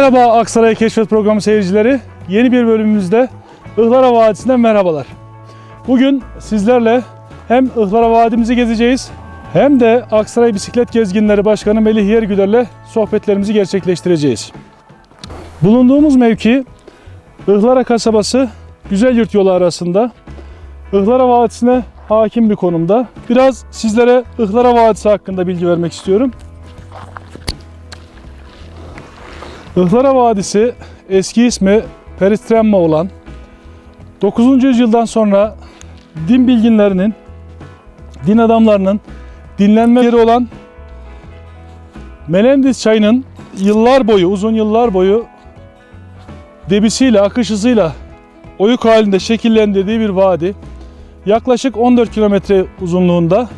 Merhaba Aksaray Keşfet Programı seyircileri. Yeni bir bölümümüzde Ihlara Vadisi'nden merhabalar. Bugün sizlerle hem Ihlara Vadimizi gezeceğiz hem de Aksaray Bisiklet Gezginleri Başkanı Melih Yergüler'le sohbetlerimizi gerçekleştireceğiz. Bulunduğumuz mevki Ihlara kasabası Güzelyurt yolu arasında. Ihlara Vadisi'ne hakim bir konumda. Biraz sizlere Ihlara Vadisi hakkında bilgi vermek istiyorum. Ihlara Vadisi eski ismi Peristremma olan 9. yüzyıldan sonra din bilginlerinin, din adamlarının dinlenme yeri olan Melendiz çayının yıllar boyu, uzun yıllar boyu debisiyle, akış hızıyla oyuk halinde şekillendirdiği bir vadi. Yaklaşık 14 kilometre uzunluğunda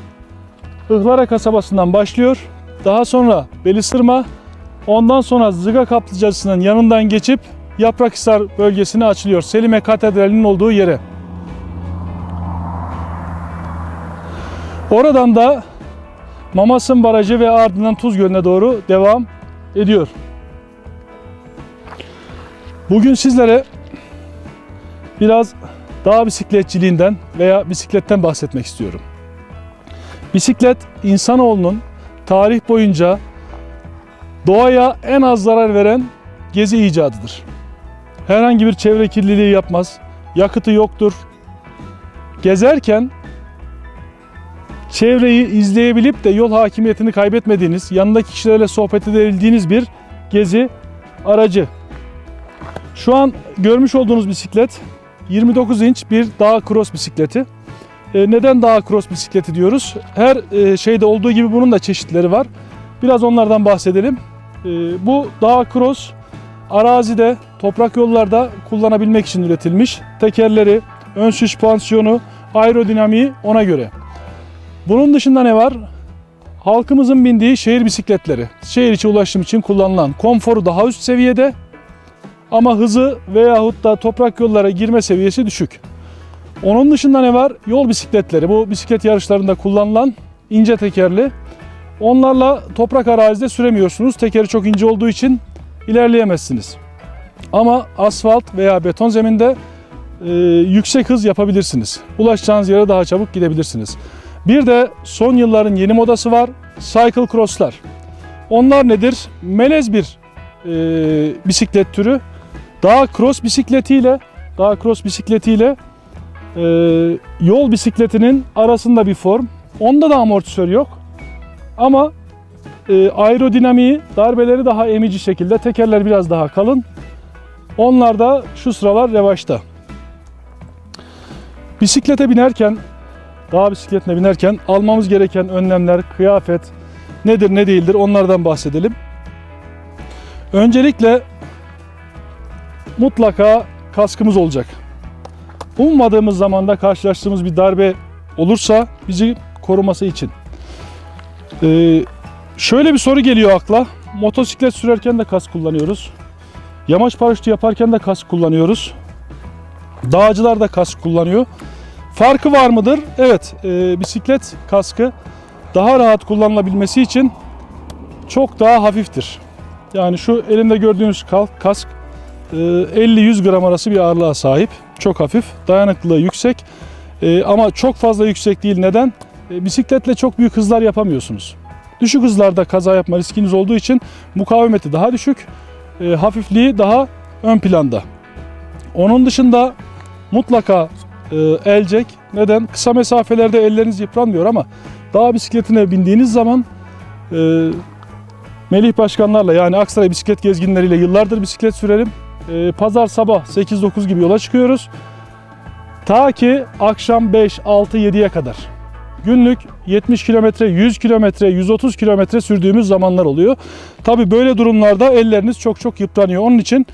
Ihlara kasabasından başlıyor. Daha sonra Belisırma, ondan sonra Zıga kaplıcasının yanından geçip Yaprakhisar bölgesine açılıyor. Selime Katedrali'nin olduğu yere. Oradan da Mamasın Barajı ve ardından Tuz Gölü'ne doğru devam ediyor. Bugün sizlere biraz dağ bisikletçiliğinden veya bisikletten bahsetmek istiyorum. Bisiklet insanoğlunun tarih boyunca doğaya en az zarar veren gezi icadıdır. Herhangi bir çevre kirliliği yapmaz, yakıtı yoktur. Gezerken çevreyi izleyebilip de yol hakimiyetini kaybetmediğiniz, yanındaki kişilerle sohbet edebildiğiniz bir gezi aracı. Şu an görmüş olduğunuz bisiklet 29 inç bir dağ cross bisikleti. E, neden dağ cross bisikleti diyoruz? Her e, şeyde olduğu gibi bunun da çeşitleri var. Biraz onlardan bahsedelim. E, bu dağ cross arazide, toprak yollarda kullanabilmek için üretilmiş. Tekerleri, ön süspansiyonu, aerodinamiği ona göre. Bunun dışında ne var? Halkımızın bindiği şehir bisikletleri. Şehir içi ulaşım için kullanılan konforu daha üst seviyede ama hızı veyahut da toprak yollara girme seviyesi düşük. Onun dışında ne var? Yol bisikletleri. Bu bisiklet yarışlarında kullanılan ince tekerli. Onlarla toprak arazide süremiyorsunuz. Tekeri çok ince olduğu için ilerleyemezsiniz. Ama asfalt veya beton zeminde e, yüksek hız yapabilirsiniz. Ulaşacağınız yere daha çabuk gidebilirsiniz. Bir de son yılların yeni modası var. Cycle cross'lar. Onlar nedir? Melez bir e, bisiklet türü. Daha cross bisikletiyle daha cross bisikletiyle e, yol bisikletinin arasında bir form. Onda da amortisör yok. Ama e, aerodinamiği, darbeleri daha emici şekilde, tekerler biraz daha kalın. Onlar da şu sıralar revaçta. Bisiklete binerken, dağ bisikletine binerken almamız gereken önlemler, kıyafet nedir ne değildir onlardan bahsedelim. Öncelikle mutlaka kaskımız olacak. Ummadığımız zamanda karşılaştığımız bir darbe olursa bizi koruması için. Ee, şöyle bir soru geliyor akla. Motosiklet sürerken de kask kullanıyoruz. Yamaç paraşütü yaparken de kask kullanıyoruz. Dağcılar da kask kullanıyor. Farkı var mıdır? Evet, e, bisiklet kaskı daha rahat kullanılabilmesi için çok daha hafiftir. Yani şu elimde gördüğünüz kask 50-100 e, gram arası bir ağırlığa sahip. Çok hafif, dayanıklılığı yüksek e, ama çok fazla yüksek değil. Neden? Bisikletle çok büyük hızlar yapamıyorsunuz. Düşük hızlarda kaza yapma riskiniz olduğu için mukavemeti daha düşük, hafifliği daha ön planda. Onun dışında mutlaka elcek. Neden? Kısa mesafelerde elleriniz yıpranmıyor ama dağ bisikletine bindiğiniz zaman Melih Başkanlarla yani Aksaray bisiklet gezginleriyle yıllardır bisiklet sürerim. Pazar sabah 8-9 gibi yola çıkıyoruz. Ta ki akşam 5, 6, 7'ye kadar. Günlük 70 kilometre, 100 kilometre, 130 kilometre sürdüğümüz zamanlar oluyor. Tabi böyle durumlarda elleriniz çok çok yıpranıyor. Onun için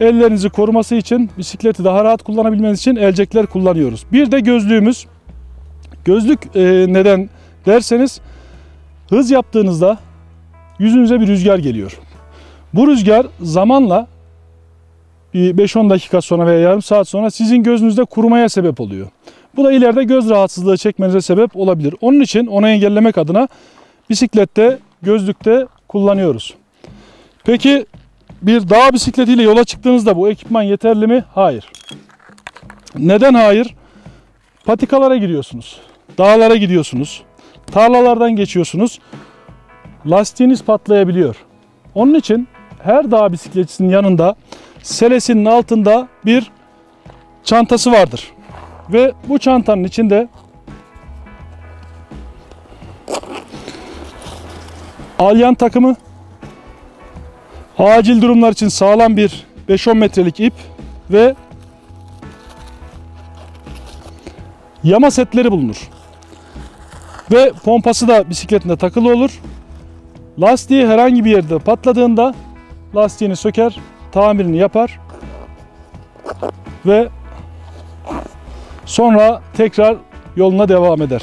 ellerinizi koruması için bisikleti daha rahat kullanabilmeniz için elcekler kullanıyoruz. Bir de gözlüğümüz. Gözlük e, neden derseniz hız yaptığınızda yüzünüze bir rüzgar geliyor. Bu rüzgar zamanla bir 5-10 dakika sonra veya yarım saat sonra sizin gözünüzde kurumaya sebep oluyor. Bu da ileride göz rahatsızlığı çekmenize sebep olabilir. Onun için onu engellemek adına bisiklette, gözlükte kullanıyoruz. Peki bir dağ bisikletiyle yola çıktığınızda bu ekipman yeterli mi? Hayır. Neden hayır? Patikalara giriyorsunuz. Dağlara gidiyorsunuz. Tarlalardan geçiyorsunuz. Lastiğiniz patlayabiliyor. Onun için her dağ bisikletçisinin yanında selesinin altında bir çantası vardır. Ve bu çantanın içinde alyan takımı, acil durumlar için sağlam bir 5-10 metrelik ip ve yama setleri bulunur. Ve pompası da bisikletinde takılı olur. Lastiği herhangi bir yerde patladığında lastiğini söker, tamirini yapar ve sonra tekrar yoluna devam eder.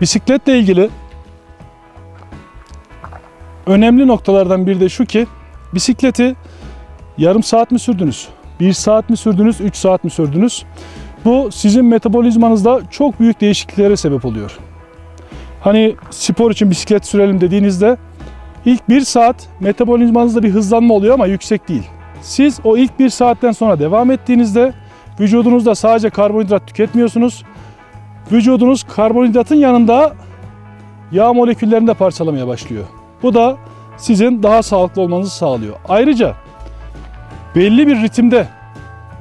Bisikletle ilgili önemli noktalardan biri de şu ki bisikleti yarım saat mi sürdünüz? Bir saat mi sürdünüz? Üç saat mi sürdünüz? Bu sizin metabolizmanızda çok büyük değişikliklere sebep oluyor. Hani spor için bisiklet sürelim dediğinizde ilk bir saat metabolizmanızda bir hızlanma oluyor ama yüksek değil. Siz o ilk bir saatten sonra devam ettiğinizde vücudunuzda sadece karbonhidrat tüketmiyorsunuz. Vücudunuz karbonhidratın yanında yağ moleküllerini de parçalamaya başlıyor. Bu da sizin daha sağlıklı olmanızı sağlıyor. Ayrıca belli bir ritimde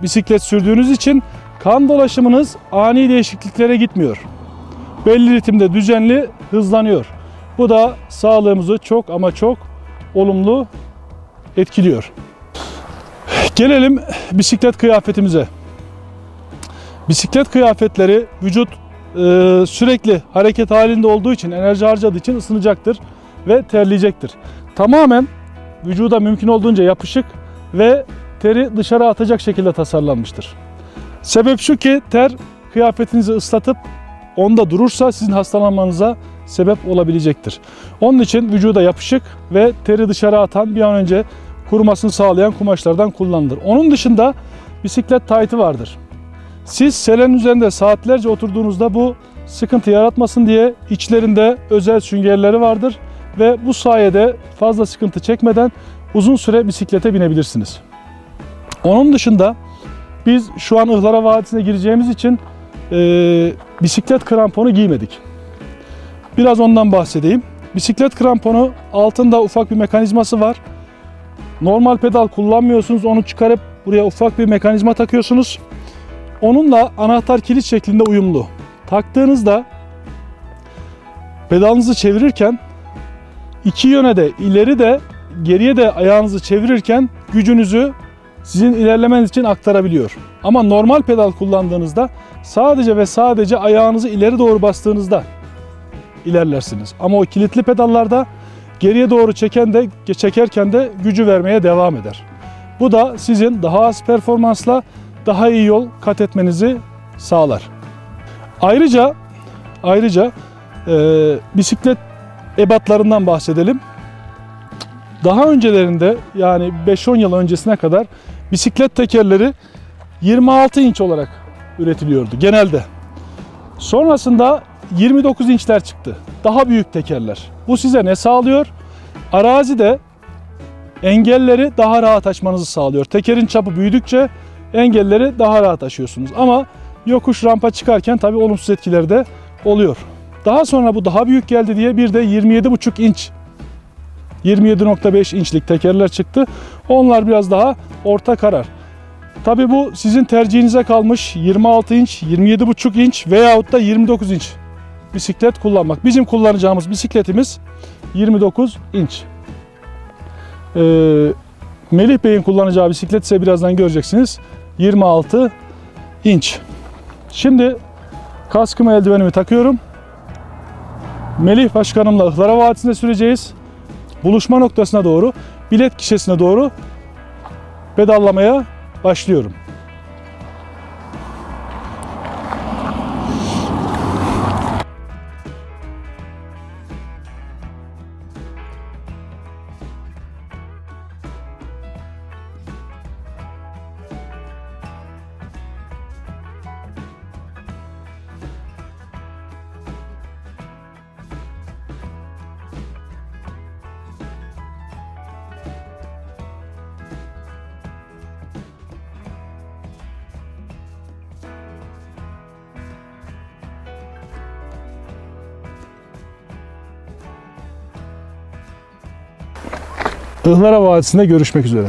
bisiklet sürdüğünüz için kan dolaşımınız ani değişikliklere gitmiyor. Belli ritimde düzenli hızlanıyor. Bu da sağlığımızı çok ama çok olumlu etkiliyor. Gelelim bisiklet kıyafetimize. Bisiklet kıyafetleri vücut e, sürekli hareket halinde olduğu için, enerji harcadığı için ısınacaktır ve terleyecektir. Tamamen vücuda mümkün olduğunca yapışık ve teri dışarı atacak şekilde tasarlanmıştır. Sebep şu ki ter kıyafetinizi ıslatıp onda durursa sizin hastalanmanıza sebep olabilecektir. Onun için vücuda yapışık ve teri dışarı atan bir an önce kurumasını sağlayan kumaşlardan kullanılır. Onun dışında bisiklet taytı vardır. Siz selenin üzerinde saatlerce oturduğunuzda bu sıkıntı yaratmasın diye içlerinde özel süngerleri vardır ve bu sayede fazla sıkıntı çekmeden uzun süre bisiklete binebilirsiniz. Onun dışında biz şu an Ihlara Vadisi'ne gireceğimiz için e, bisiklet kramponu giymedik. Biraz ondan bahsedeyim. Bisiklet kramponu altında ufak bir mekanizması var. Normal pedal kullanmıyorsunuz. Onu çıkarıp buraya ufak bir mekanizma takıyorsunuz. Onunla anahtar kilit şeklinde uyumlu. Taktığınızda pedalınızı çevirirken iki yöne de ileri de geriye de ayağınızı çevirirken gücünüzü sizin ilerlemeniz için aktarabiliyor. Ama normal pedal kullandığınızda sadece ve sadece ayağınızı ileri doğru bastığınızda ilerlersiniz. Ama o kilitli pedallarda geriye doğru çeken de çekerken de gücü vermeye devam eder. Bu da sizin daha az performansla daha iyi yol kat etmenizi sağlar. Ayrıca ayrıca e, bisiklet ebatlarından bahsedelim. Daha öncelerinde yani 5-10 yıl öncesine kadar bisiklet tekerleri 26 inç olarak üretiliyordu genelde. Sonrasında 29 inçler çıktı. Daha büyük tekerler. Bu size ne sağlıyor? Arazide engelleri daha rahat aşmanızı sağlıyor. Tekerin çapı büyüdükçe engelleri daha rahat aşıyorsunuz. Ama yokuş rampa çıkarken tabi olumsuz etkileri de oluyor. Daha sonra bu daha büyük geldi diye bir de 27,5 inç 27.5 inçlik tekerler çıktı. Onlar biraz daha orta karar. Tabi bu sizin tercihinize kalmış 26 inç, 27.5 inç veyahut da 29 inç bisiklet kullanmak. Bizim kullanacağımız bisikletimiz 29 inç. Ee, Melih Bey'in kullanacağı bisiklet ise birazdan göreceksiniz. 26 inç. Şimdi kaskımı eldivenimi takıyorum. Melih Başkanımla Ihlara Vadisi'nde süreceğiz. Buluşma noktasına doğru, bilet kişisine doğru pedallamaya başlıyorum. Ihlara Vadisi'nde görüşmek üzere.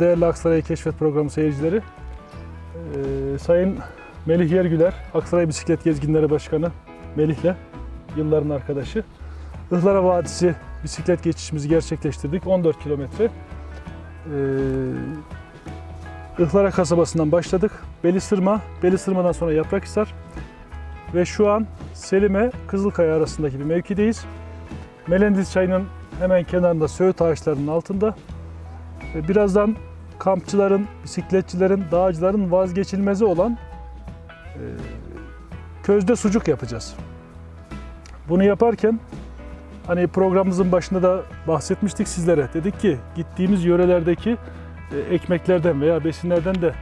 E, değerli Aksaray Keşfet Programı seyircileri. e, Sayın Melih Yergüler, Aksaray Bisiklet Gezginleri Başkanı Melih'le, yılların arkadaşı. Ihlara Vadisi bisiklet geçişimizi gerçekleştirdik. 14 kilometre. E, Ihlara kasabasından başladık. Belisırma, Belisırma'dan sonra Yaprakhisar. Ve şu an Selime, Kızılkaya arasındaki bir mevkideyiz. Melendiz Çayı'nın hemen kenarında Söğüt ağaçlarının altında. Ve birazdan kampçıların, bisikletçilerin, dağcıların vazgeçilmezi olan e, közde sucuk yapacağız. Bunu yaparken hani programımızın başında da bahsetmiştik sizlere. Dedik ki gittiğimiz yörelerdeki e, ekmeklerden veya besinlerden de e,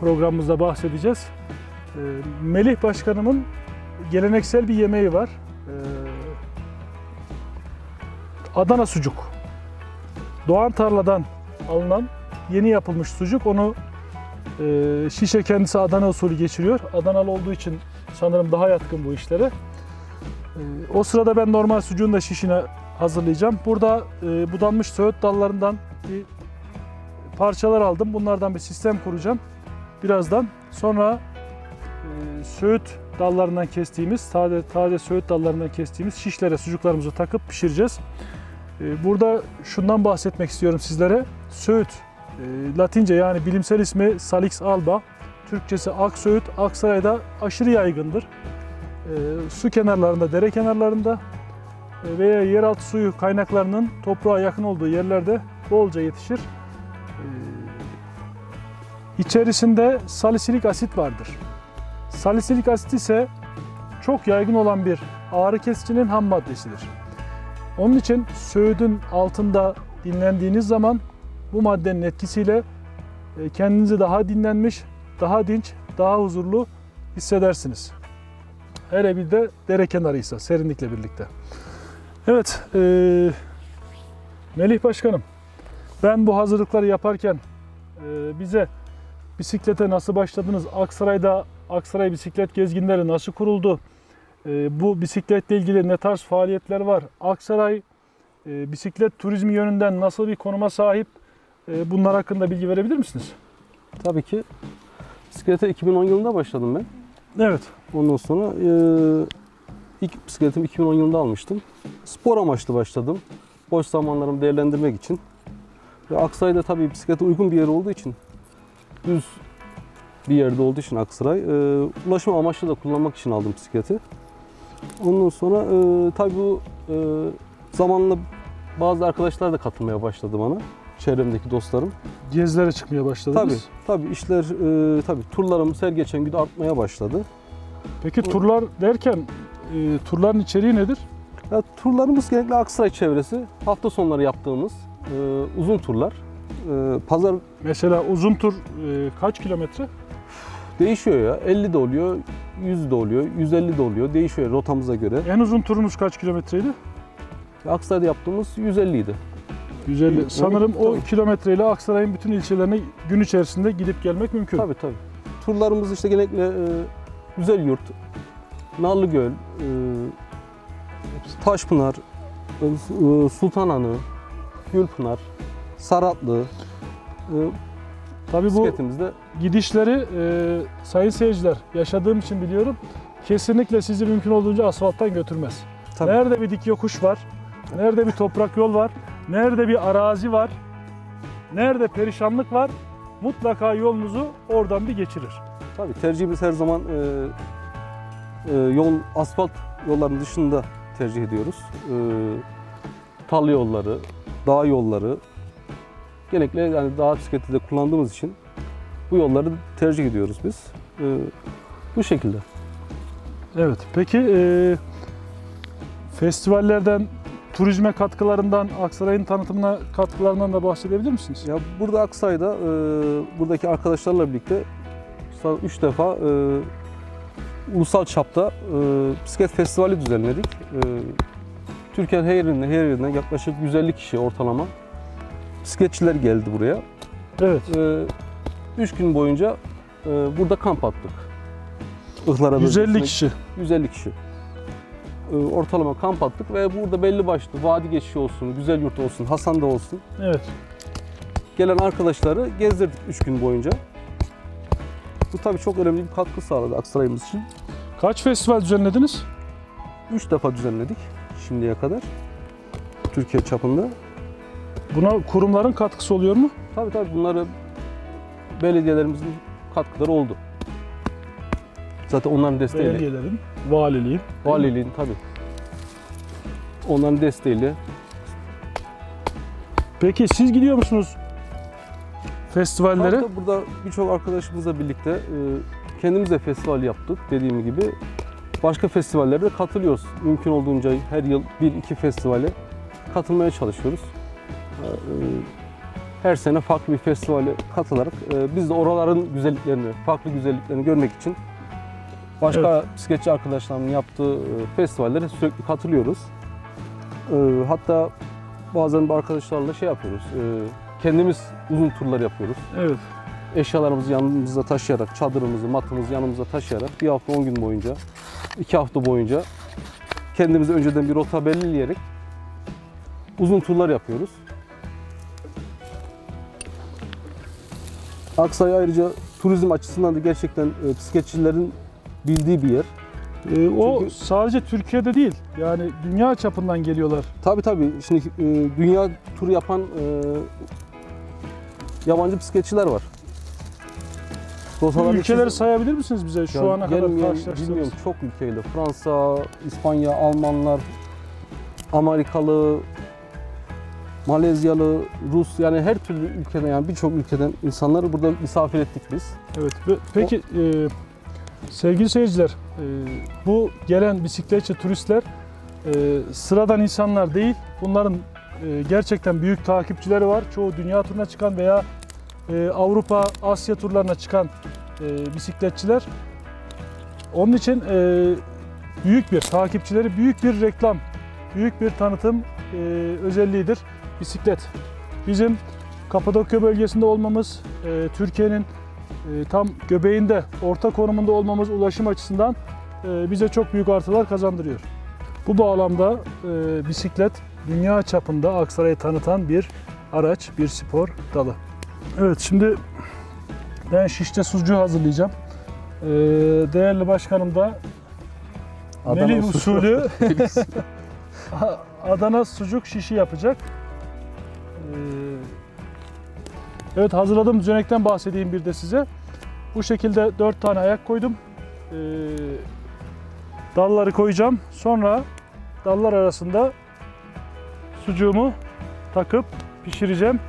programımızda bahsedeceğiz. E, Melih Başkanımın geleneksel bir yemeği var. E, Adana sucuk. Doğan tarladan alınan yeni yapılmış sucuk. Onu Ee, şişe kendisi Adana usulü geçiriyor. Adanalı olduğu için sanırım daha yatkın bu işlere. Ee, o sırada ben normal sucuğun da şişine hazırlayacağım. Burada e, budanmış söğüt dallarından bir parçalar aldım. Bunlardan bir sistem kuracağım birazdan. Sonra e, söğüt dallarından kestiğimiz, taze, taze söğüt dallarından kestiğimiz şişlere sucuklarımızı takıp pişireceğiz. E, burada şundan bahsetmek istiyorum sizlere. Söğüt, e, Latince yani bilimsel ismi Salix alba. Türkçesi ak söğüt, Aksaray'da aşırı yaygındır. E, su kenarlarında, dere kenarlarında e, veya yeraltı suyu kaynaklarının toprağa yakın olduğu yerlerde bolca yetişir. E, İçerisinde salisilik asit vardır. Salisilik asit ise çok yaygın olan bir ağrı kesicinin ham maddesidir. Onun için söğüdün altında dinlendiğiniz zaman bu maddenin etkisiyle e, kendinizi daha dinlenmiş, daha dinç, daha huzurlu hissedersiniz. Hele bir de dere kenarıysa serinlikle birlikte. Evet, e, Melih Başkanım, ben bu hazırlıkları yaparken e, bize bisiklete nasıl başladınız? Aksaray'da Aksaray bisiklet gezginleri nasıl kuruldu? E, bu bisikletle ilgili ne tarz faaliyetler var? Aksaray e, bisiklet turizmi yönünden nasıl bir konuma sahip? E, bunlar hakkında bilgi verebilir misiniz? Tabii ki bisiklete 2010 yılında başladım ben. Evet. Ondan sonra e, ilk bisikletimi 2010 yılında almıştım. Spor amaçlı başladım. Boş zamanlarımı değerlendirmek için. Ve Aksaray'da tabii bisiklete uygun bir yer olduğu için düz bir yerde olduğu için Aksaray. E, ulaşım amaçlı da kullanmak için aldım bisikleti. Ondan sonra e, tabii bu e, zamanla bazı arkadaşlar da katılmaya başladı bana. Çevremdeki dostlarım. Gezilere çıkmaya Tabii, başladınız. tabii işler e, tabii turlarımız her geçen gün artmaya başladı. Peki turlar derken e, turların içeriği nedir? Ya, turlarımız genellikle Aksaray çevresi. Hafta sonları yaptığımız e, uzun turlar. E, pazar Mesela uzun tur e, kaç kilometre? değişiyor ya. 50 de oluyor, 100 de oluyor, 150 de oluyor. Değişiyor rotamıza göre. En uzun turunuz kaç kilometreydi? Aksaray'da yaptığımız 150 idi. 150. Evet, Sanırım o kilometreyle Aksaray'ın bütün ilçelerine gün içerisinde gidip gelmek mümkün. Tabii tabii. Turlarımız işte genellikle e, Güzel Yurt, Narlıgöl, e, Taşpınar, e, Sultanhanı, Gülpınar, Saratlı. E, Tabii bu gidişleri e, sayın seyirciler yaşadığım için biliyorum. Kesinlikle sizi mümkün olduğunca asfalttan götürmez. tabii, Nerede bir dik yokuş var, nerede bir toprak yol var, nerede bir arazi var, nerede perişanlık var mutlaka yolunuzu oradan bir geçirir. tabii tercihimiz her zaman e, e, yol asfalt yolların dışında tercih ediyoruz. E, tal yolları, dağ yolları genellikle yani dağ bisikleti de kullandığımız için bu yolları tercih ediyoruz biz. E, bu şekilde. Evet. Peki e, festivallerden, turizme katkılarından, Aksaray'ın tanıtımına katkılarından da bahsedebilir misiniz? Ya burada Aksay'da e, buradaki arkadaşlarla birlikte 3 defa e, ulusal çapta e, bisiklet festivali düzenledik. E, Türkiye'nin her yerinden, her yerinden yaklaşık 150 kişi ortalama bisikletçiler geldi buraya. Evet. 3 gün boyunca e, burada kamp attık. Ihlara 150 bölgesine- kişi. 150 kişi. E, ortalama kamp attık ve burada belli başlı vadi geçişi olsun, güzel yurt olsun, Hasan'da olsun Evet. gelen arkadaşları gezdirdik 3 gün boyunca. Bu tabii çok önemli bir katkı sağladı Aksaray'ımız için. Kaç festival düzenlediniz? 3 defa düzenledik şimdiye kadar. Türkiye çapında. Buna kurumların katkısı oluyor mu? Tabii tabii bunları belediyelerimizin katkıları oldu. Zaten onların desteğiyle, Belediyelerin, valiliğin. valiliğin tabii. Onların desteğiyle Peki siz gidiyor musunuz festivallere? Tabii burada birçok arkadaşımızla birlikte e, kendimiz de festival yaptık dediğim gibi. Başka festivallere de katılıyoruz. Mümkün olduğunca her yıl bir iki festivale katılmaya çalışıyoruz. E, Her sene farklı bir festivale katılarak e, biz de oraların güzelliklerini, farklı güzelliklerini görmek için başka bisikletçi arkadaşlarımın yaptığı e, festivallere sürekli katılıyoruz. E, Hatta bazen arkadaşlarla şey yapıyoruz, e, kendimiz uzun turlar yapıyoruz. Evet. eşyalarımızı yanımızda taşıyarak, çadırımızı, matımızı yanımızda taşıyarak bir hafta 10 gün boyunca, 2 hafta boyunca kendimize önceden bir rota belirleyerek uzun turlar yapıyoruz. Aksay ayrıca turizm açısından da gerçekten bisikletçilerin bildiği bir yer. Ee, o Çünkü- sadece Türkiye'de değil. Yani dünya çapından geliyorlar. Tabii tabii. Şimdi e, dünya turu yapan e, yabancı bisikletçiler var. Bu Rotaların ülkeleri içinde- sayabilir misiniz bize şu Ya ana kadar karşılaştığınız? bilmiyorum çok ülkeyle. Fransa, İspanya, Almanlar, Amerikalı, Malezyalı, Rus yani her türlü ülkeden yani birçok ülkeden insanları burada misafir ettik biz. Evet. ve- Peki e, sevgili seyirciler, e, bu gelen bisikletçi turistler e, sıradan insanlar değil. Bunların e, gerçekten büyük takipçileri var. Çoğu dünya turuna çıkan veya Avrupa, Asya turlarına çıkan bisikletçiler. Onun için büyük bir takipçileri, büyük bir reklam, büyük bir tanıtım özelliğidir bisiklet. Bizim Kapadokya bölgesinde olmamız, Türkiye'nin tam göbeğinde, orta konumunda olmamız ulaşım açısından e, bize çok büyük artılar kazandırıyor. Bu bağlamda e, bisiklet dünya çapında Aksaray'ı tanıtan bir araç, bir spor dalı. Evet şimdi ben şişte sucuğu hazırlayacağım. E, değerli başkanım da Melih usulü Adana sucuk şişi yapacak. Evet hazırladığım düzenekten bahsedeyim bir de size. Bu şekilde 4 tane ayak koydum. Ee, dalları koyacağım. Sonra dallar arasında sucuğumu takıp pişireceğim.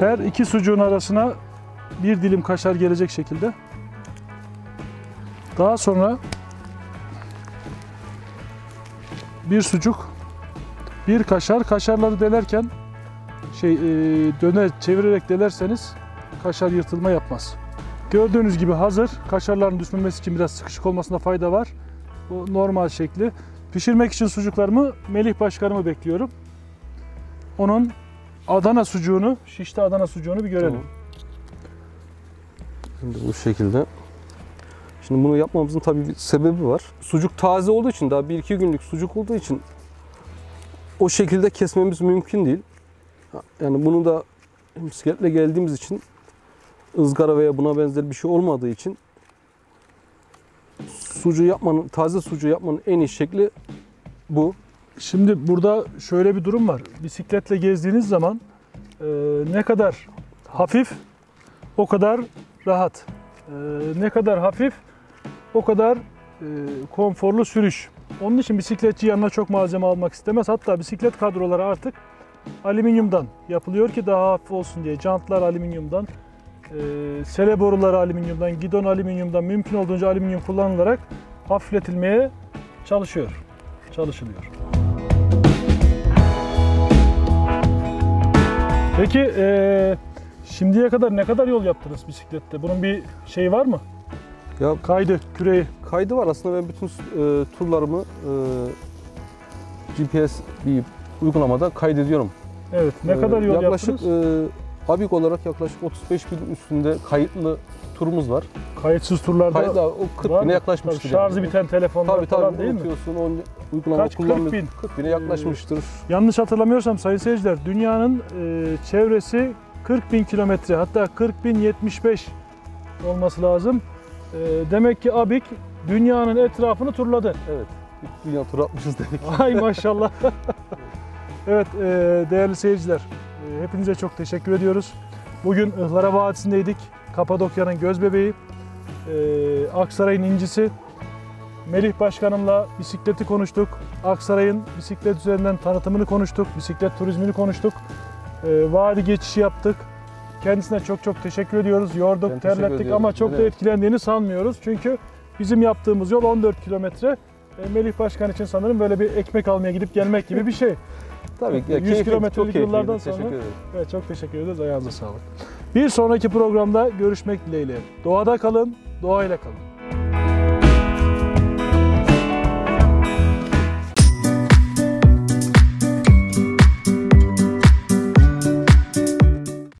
Her iki sucuğun arasına bir dilim kaşar gelecek şekilde. Daha sonra bir sucuk, bir kaşar. Kaşarları delerken şey e, döner çevirerek delerseniz kaşar yırtılma yapmaz. Gördüğünüz gibi hazır. Kaşarların düşmemesi için biraz sıkışık olmasına fayda var. Bu normal şekli. Pişirmek için sucuklarımı Melih Başkanımı bekliyorum. Onun Adana sucuğunu, şişte Adana sucuğunu bir görelim. Tamam. Şimdi bu şekilde. Şimdi bunu yapmamızın tabii bir sebebi var. Sucuk taze olduğu için daha 1-2 günlük sucuk olduğu için o şekilde kesmemiz mümkün değil. Yani bunu da bisikletle geldiğimiz için ızgara veya buna benzer bir şey olmadığı için sucuğu yapmanın, taze sucuğu yapmanın en iyi şekli bu. Şimdi burada şöyle bir durum var. Bisikletle gezdiğiniz zaman e, ne kadar hafif o kadar rahat. E, ne kadar hafif o kadar e, konforlu sürüş. Onun için bisikletçi yanına çok malzeme almak istemez. Hatta bisiklet kadroları artık alüminyumdan yapılıyor ki daha hafif olsun diye. Jantlar alüminyumdan, e, sele boruları alüminyumdan, gidon alüminyumdan mümkün olduğunca alüminyum kullanılarak hafifletilmeye çalışıyor. Çalışılıyor. Peki eee, şimdiye kadar ne kadar yol yaptınız bisiklette? Bunun bir şeyi var mı? Ya Kaydı, küreği. kaydı var aslında ben bütün e, turlarımı e, GPS bir uygulamada kaydediyorum. Evet. Ne Ee, kadar yol yaklaşık yaptınız? e, ABİK olarak yaklaşık 35 bin üstünde kayıtlı turumuz var. Kayıtsız turlarda Kayıtlı o 40 var bine mı? yaklaşmıştır. Tabii, şarjı yani. biten telefonlar Tabii falan tabii değil mi? o uygulama Kaç? 40 kullanmıyor. bin. 40 bine yaklaşmıştır. Yanlış hatırlamıyorsam sayın seyirciler dünyanın e, çevresi 40 bin kilometre hatta 40 bin 75 olması lazım. E, demek ki ABİK dünyanın etrafını turladı. Evet. Dünya turu atmışız demek. Ay maşallah. evet e, değerli seyirciler e, hepinize çok teşekkür ediyoruz. Bugün Ihlara Vadisi'ndeydik. Kapadokya'nın göz bebeği, e, Aksaray'ın incisi. Melih Başkanımla bisikleti konuştuk. Aksaray'ın bisiklet üzerinden tanıtımını konuştuk. Bisiklet turizmini konuştuk. E, vadi geçişi yaptık. Kendisine çok çok teşekkür ediyoruz. Ben Yorduk, teşekkür terlettik ama çok da Evet. etkilendiğini sanmıyoruz. Çünkü bizim yaptığımız yol 14 kilometre. E, Melih Başkan için sanırım böyle bir ekmek almaya gidip gelmek gibi bir şey. Tabii ki. 100 keyifli, kilometrelik yıllardan Teşekkür sonra- ederim. Evet çok teşekkür ederiz. Ayağınıza sağlık. Bir sonraki programda görüşmek dileğiyle. Doğada kalın, doğayla kalın.